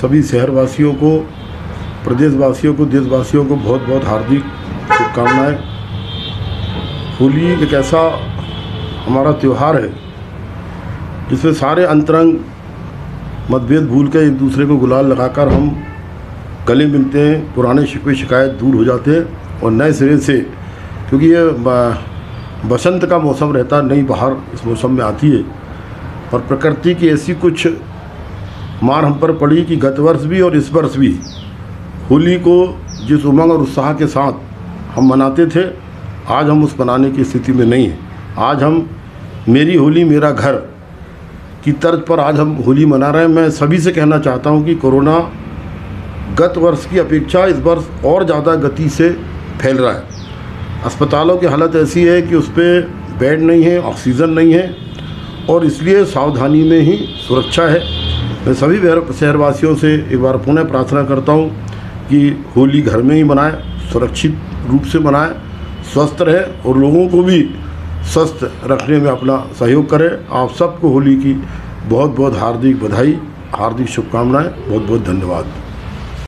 सभी शहरवासियों को, प्रदेशवासियों को, देशवासियों को बहुत बहुत हार्दिक शुभकामनाएँ। होली एक ऐसा हमारा त्यौहार है, जिसमें सारे अंतरंग मतभेद भूल कर एक दूसरे को गुलाल लगाकर हम गले मिलते हैं, पुराने शिकवे शिकायत दूर हो जाते हैं और नए सिरे से, क्योंकि ये बसंत का मौसम रहता है, नई बहार इस मौसम में आती है। और प्रकृति की ऐसी कुछ मार हम पर पड़ी कि गत वर्ष भी और इस वर्ष भी। होली को जिस उमंग और उत्साह के साथ हम मनाते थे, आज हम उस मनाने की स्थिति में नहीं हैं। आज हम, मेरी होली मेरा घर की तर्ज पर आज हम होली मना रहे हैं। मैं सभी से कहना चाहता हूँ कि कोरोना गत वर्ष की अपेक्षा इस वर्ष और ज़्यादा गति से फैल रहा है। अस्पतालों की हालत ऐसी है कि उस पर बेड नहीं है, ऑक्सीजन नहीं है और इसलिए सावधानी में ही सुरक्षा है। मैं सभी शहरवासियों से एक बार पुनः प्रार्थना करता हूँ कि होली घर में ही मनाएँ, सुरक्षित रूप से मनाएँ, स्वस्थ रहें और लोगों को भी स्वस्थ रखने में अपना सहयोग करें। आप सबको होली की बहुत बहुत हार्दिक बधाई, हार्दिक शुभकामनाएँ बहुत बहुत धन्यवाद।